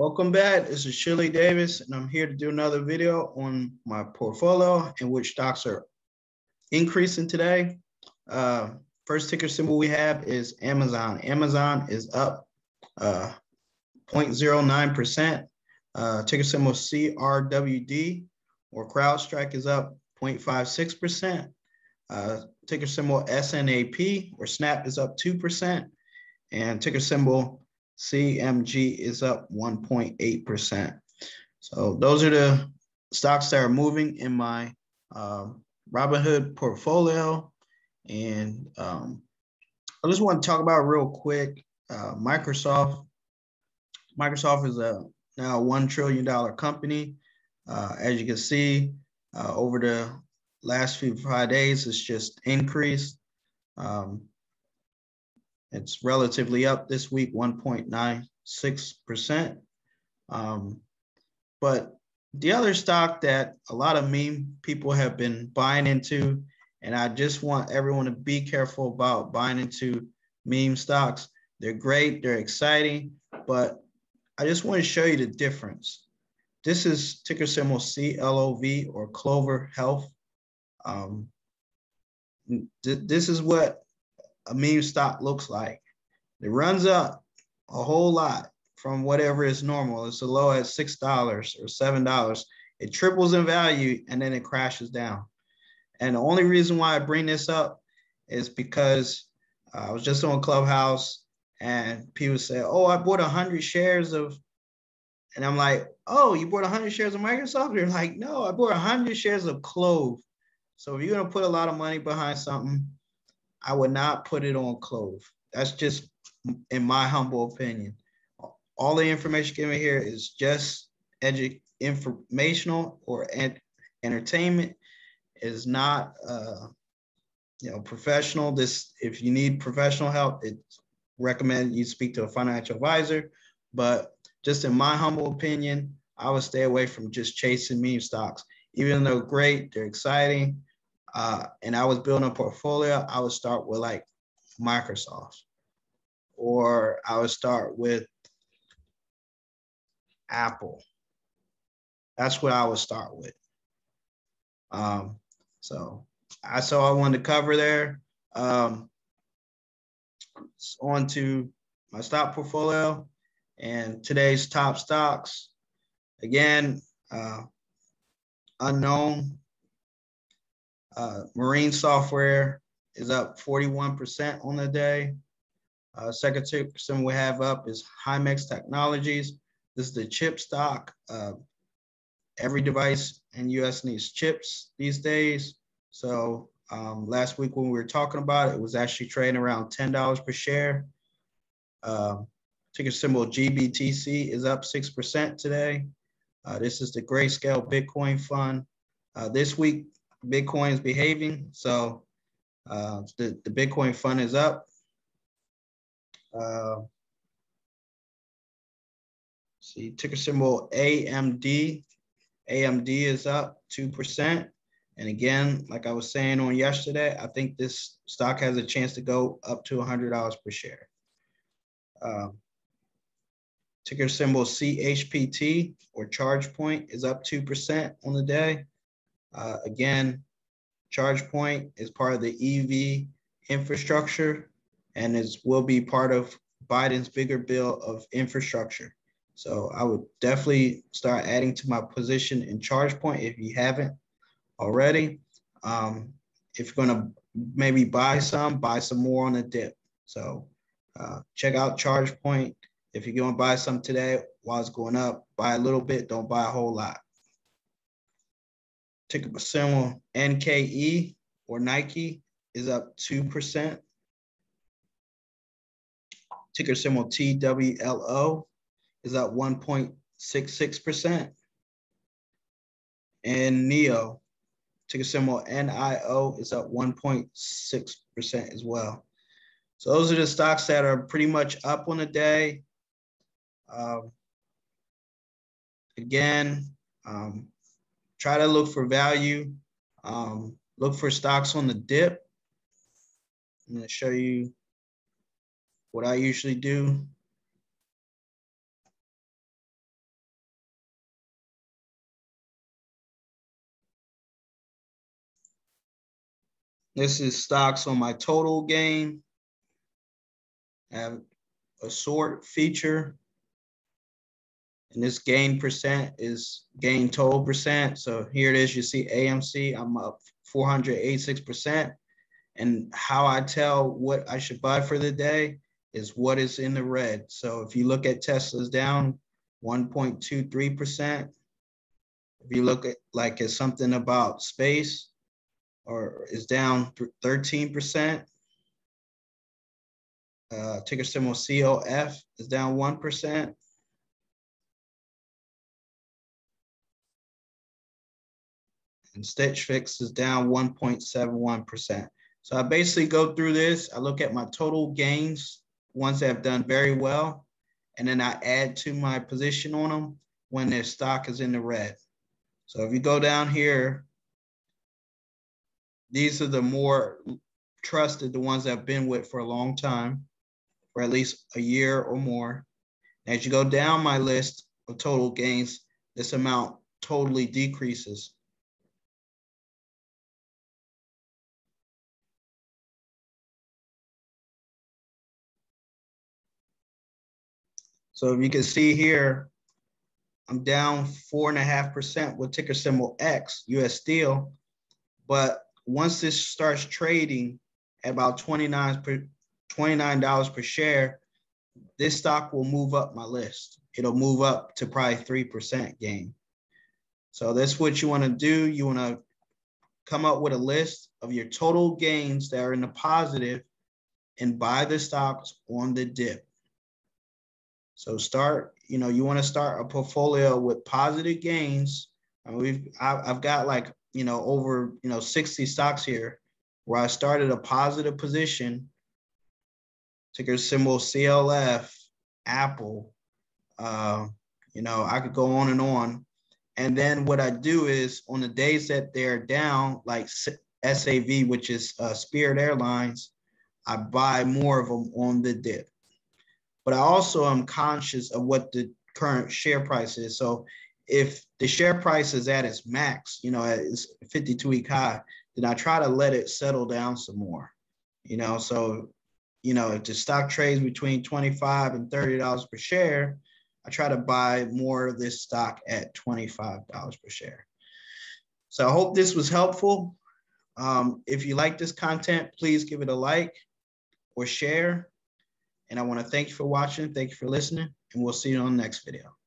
Welcome back. This is Chilly Davis, and I'm here to do another video on my portfolio in which stocks are increasing today. Uh, first ticker symbol we have is Amazon. Amazon is up uh, 0.09%. Uh, ticker symbol CRWD or CrowdStrike is up 0.56%. Uh, ticker symbol SNAP or SNAP is up 2%. And ticker symbol CMG is up 1.8%. So those are the stocks that are moving in my uh, Robinhood portfolio. And um, I just want to talk about real quick uh, Microsoft. Microsoft is a now $1 trillion company. Uh, as you can see, uh, over the last few five days, it's just increased. Um, it's relatively up this week, 1.96%. Um, but the other stock that a lot of meme people have been buying into, and I just want everyone to be careful about buying into meme stocks. They're great, they're exciting, but I just want to show you the difference. This is ticker symbol CLOV or Clover Health. Um, th this is what a meme stock looks like. It runs up a whole lot from whatever is normal. It's as low as $6 or $7. It triples in value and then it crashes down. And the only reason why I bring this up is because uh, I was just on Clubhouse and people say, Oh, I bought 100 shares of, and I'm like, Oh, you bought 100 shares of Microsoft? They're like, No, I bought 100 shares of Clove. So if you're going to put a lot of money behind something, I would not put it on Clove. That's just in my humble opinion. All the information given here is just edu- informational or ent- entertainment. Is not, uh, you know, professional. This, if you need professional help, it's recommend you speak to a financial advisor. But just in my humble opinion, I would stay away from just chasing meme stocks. Even though great, they're exciting, uh, and I was building a portfolio, I would start with like Microsoft, or I would start with Apple. That's what I would start with. Um, so I saw I wanted to cover there. Um, on to my stock portfolio and today's top stocks. Again, uh, unknown uh, Marin Software is up 41% on the day. Uh, second percent we have up is Himax Technologies. This is the chip stock. Uh, every device in US needs chips these days. So um, last week when we were talking about it, it was actually trading around $10 per share. Uh, ticker symbol GBTC is up 6% today. Uh, this is the Grayscale Bitcoin Fund. Uh, this week, Bitcoin is behaving. So uh, the, the Bitcoin fund is up. Uh, see, ticker symbol AMD. AMD is up 2%. And again, like I was saying on yesterday, I think this stock has a chance to go up to $100 per share. Um, ticker symbol CHPT or ChargePoint is up 2% on the day. Uh, again, ChargePoint is part of the EV infrastructure and is will be part of Biden's bigger bill of infrastructure. So I would definitely start adding to my position in ChargePoint if you haven't already. Um, if you're gonna maybe buy some, buy some more on the dip. So uh, check out ChargePoint. If you're gonna buy some today while it's going up, buy a little bit, don't buy a whole lot ticker symbol NKE or Nike is up 2%. Ticker symbol TWLO is up 1.66%. And NIO, ticker symbol NIO is up 1.6% as well. So those are the stocks that are pretty much up on the day. Um, again, um, try to look for value, um, look for stocks on the dip. I'm going to show you what I usually do. This is stocks on my total game. I have a sort feature. And this gain percent is gain total percent. So here it is, you see AMC, I'm up 486%. And how I tell what I should buy for the day is what is in the red. So if you look at Tesla's down 1.23%, if you look at like it's something about space or is down 13%, uh, ticker symbol COF is down 1%. And Stitch Fix is down 1.71%. So I basically go through this. I look at my total gains, ones that have done very well, and then I add to my position on them when their stock is in the red. So if you go down here, these are the more trusted, the ones that I've been with for a long time, for at least a year or more. As you go down my list of total gains, this amount totally decreases. So if you can see here, I'm down four and a half percent with ticker symbol X, US Steel. But once this starts trading at about 29 per $29 per share, this stock will move up my list. It'll move up to probably 3% gain. So that's what you want to do. You want to come up with a list of your total gains that are in the positive and buy the stocks on the dip. So start, you know, you want to start a portfolio with positive gains. And we've, I've got like, you know, over, you know, 60 stocks here where I started a positive position, ticker symbol CLF, Apple, uh, you know, I could go on and on. And then what I do is on the days that they're down, like SAV, which is uh, Spirit Airlines, I buy more of them on the dip but I also am conscious of what the current share price is. So if the share price is at its max, you know, it's 52 week high, then I try to let it settle down some more. You know, so you know, if the stock trades between 25 and $30 per share, I try to buy more of this stock at $25 per share. So I hope this was helpful. Um, if you like this content, please give it a like or share. And I want to thank you for watching. Thank you for listening. And we'll see you on the next video.